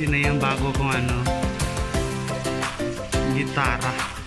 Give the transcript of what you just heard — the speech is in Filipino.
Yun na yung bago kong ano, gitara.